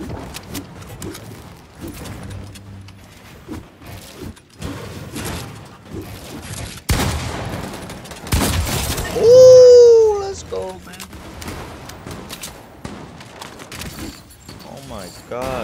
Oh my god.